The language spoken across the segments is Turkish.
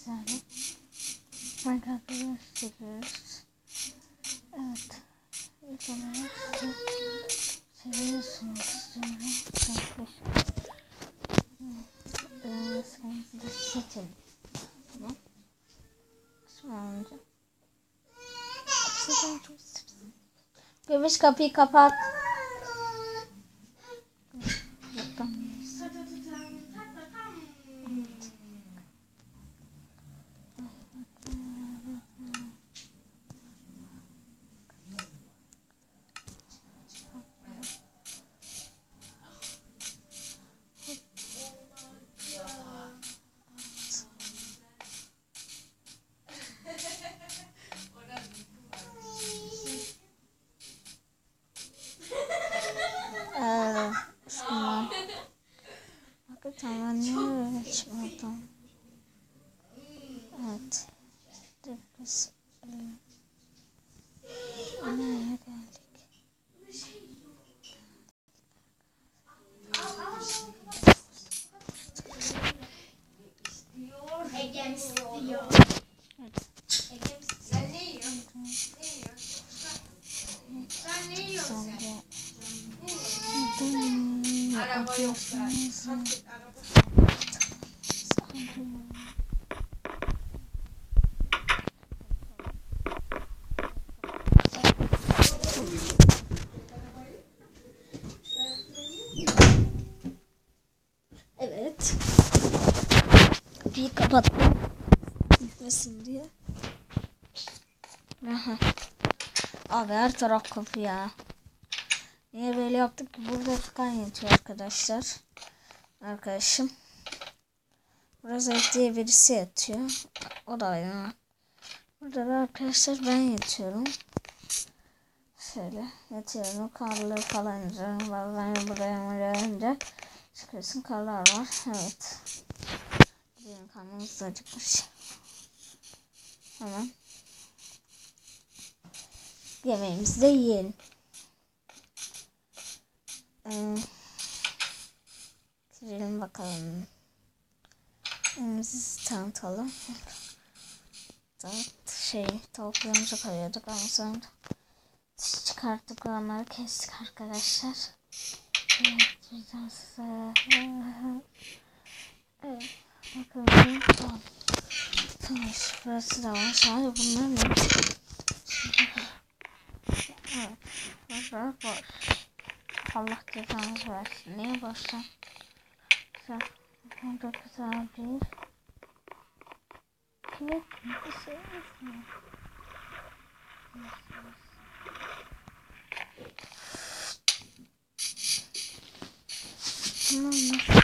sizlerle. Minecraft'ı gösteriyoruz. Evet. İlk olarak size seviye sunmak istiyorum. Ee, sayınızı da seçelim. Tamam. Sonra çok Göbeş kapıyı kapat. Evet. Kapıyı kapattım. Gitmesin diye. Aha. Abi her taraf kapı ya. Niye böyle yaptık? Burada Furkan yatıyor arkadaşlar. Arkadaşım. Burada diye birisi yatıyor. O da aynı. Burada da arkadaşlar ben yatıyorum. Şöyle yatıyorum. Karları falan izliyorum. Bazen buraya önce çıkıyorsun. Karlar var. Evet. Benim karnımız da acıkmış. Hemen. Yemeğimizi de yiyelim. Ee, bakalım. Evimizi tanıtalım. Da şey tavuklarımızı koyuyorduk ama sonra çıkarttık onları kestik arkadaşlar. Evet, bakalım. Tamam. Tamam, burası da var. Sadece bunlar ne? Evet, burası boş. Allah cezanızı versin. Niye boştan? Güzel. Burada güzel bir kilit bir şey mi? Tamam mı?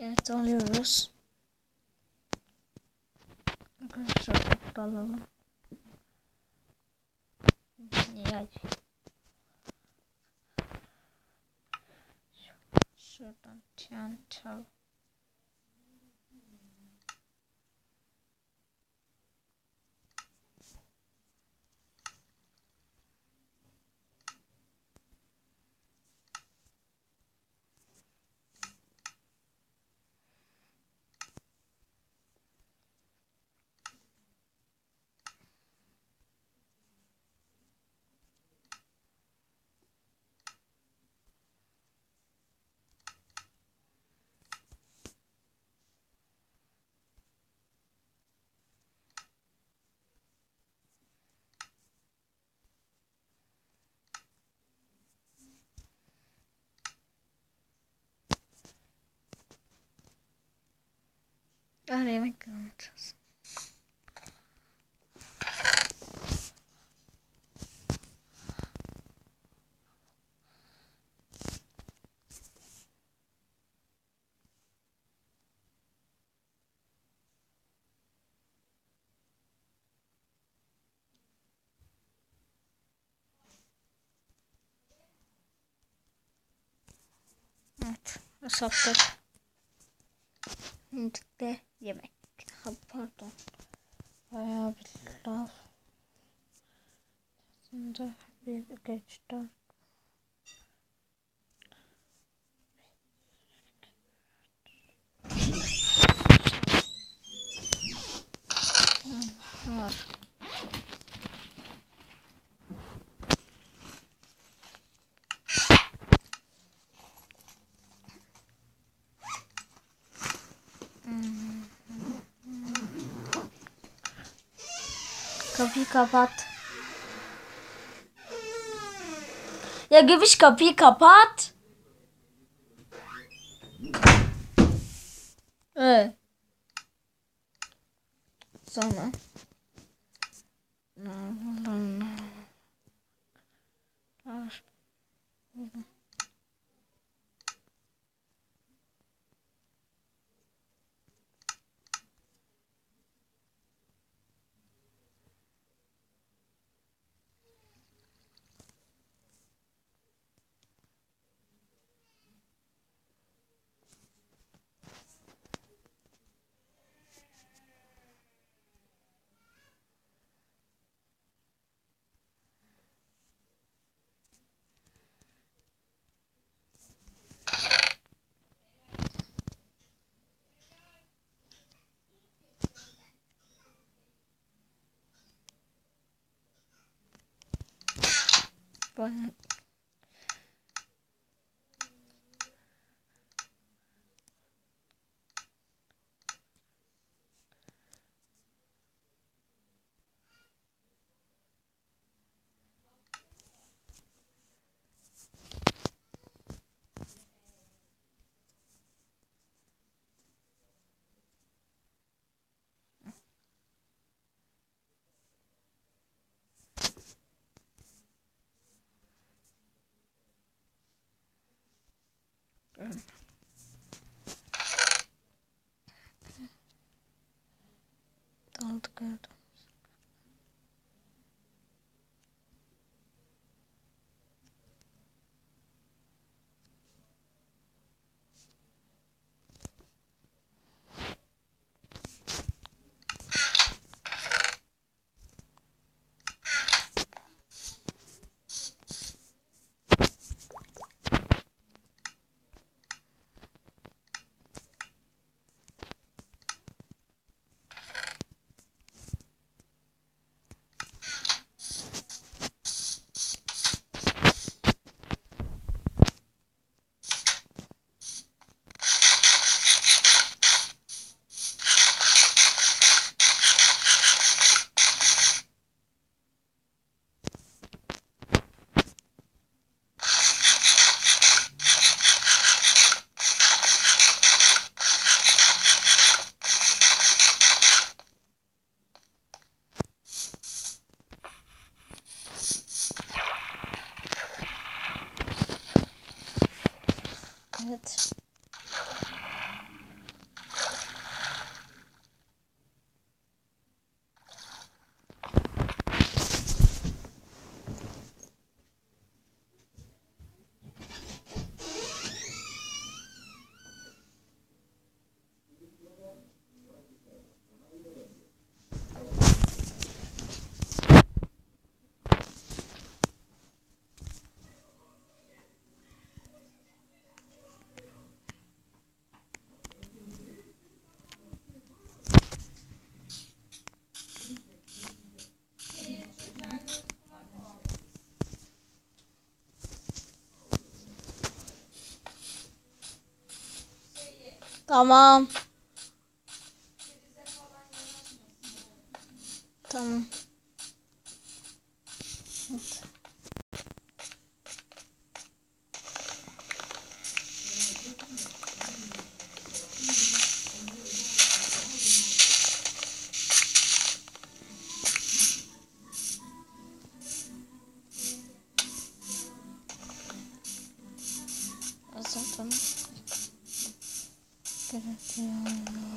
Evet alıyoruz. Arkadaşlar alalım. Acı? Şuradan çantal. Ver yemek yapacağız. Evet, hesaplar. Şimdi de yemek. Ha, pardon. Bayağı bir laf. Şimdi bir geçti. Kapat. Ya Göbüş kapıyı kapat. Evet. Sonra. Ben... Yeah. Evet. Tamam. Tamam. Evet. Zaten ラテララ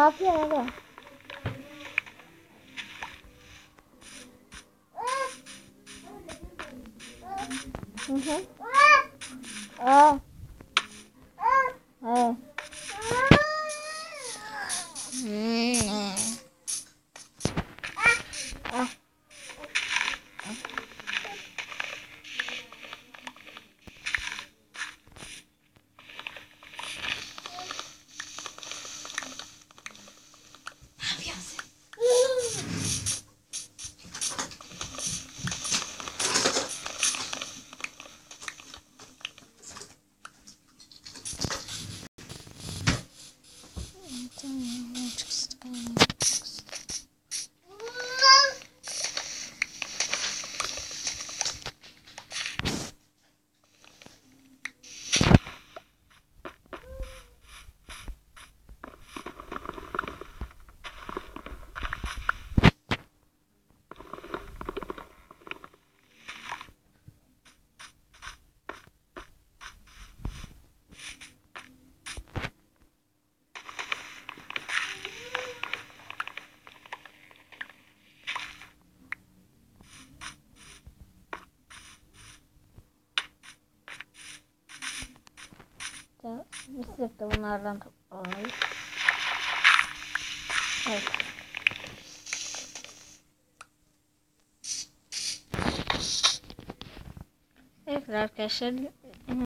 yapıyor öyle? Hı hı. Aa. Biz de bunlardan toplamalıyız. Evet. Evet arkadaşlar